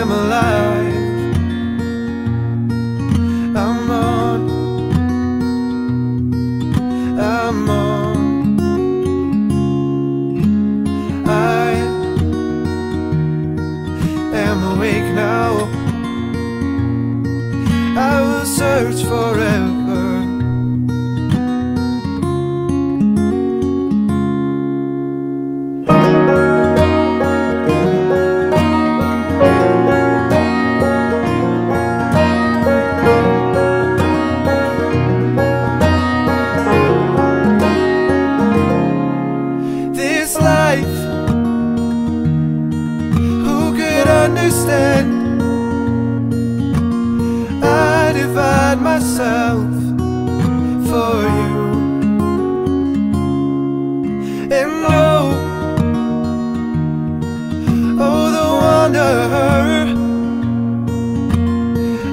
am alive. I'm on. I'm on. I am awake now. I will search forever. Understand? I divide myself for you and know, oh, the wonder.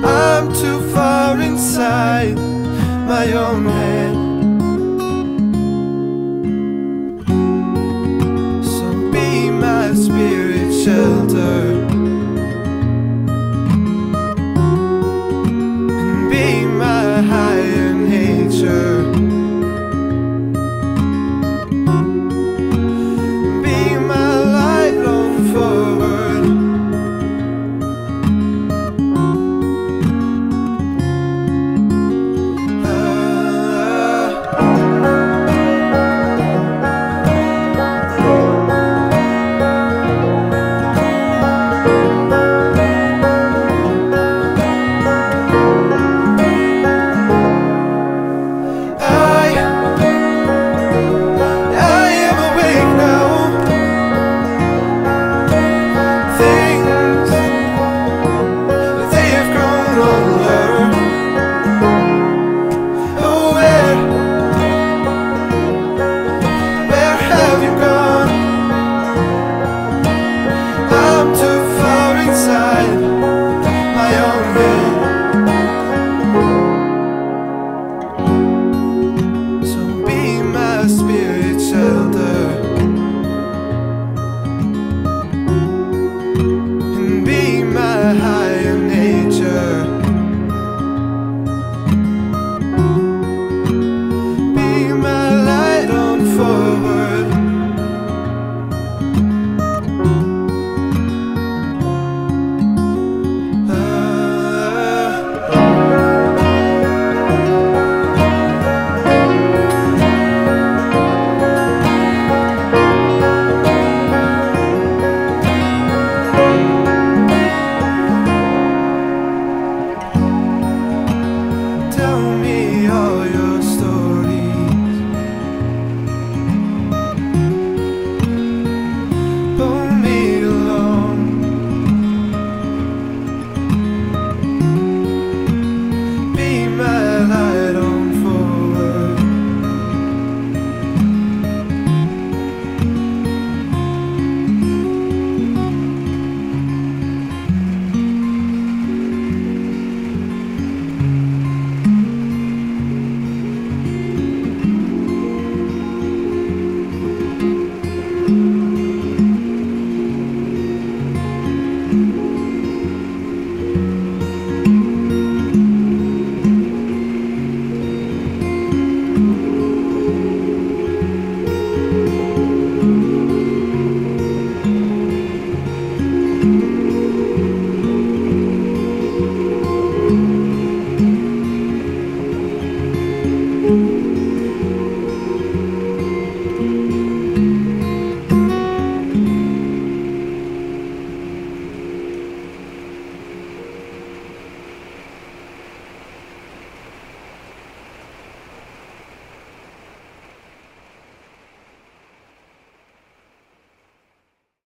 I'm too far inside my own head. So be my spirit shelter. spirit.